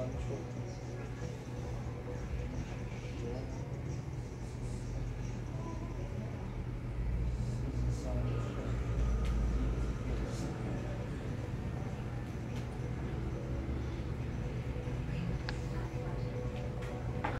an çok